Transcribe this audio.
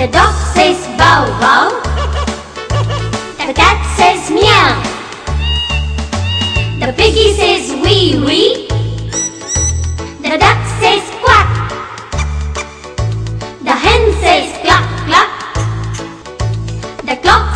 The dog says bow wow. The cat says meow. The piggy says wee wee. The duck says quack. The hen says cluck cluck. The clock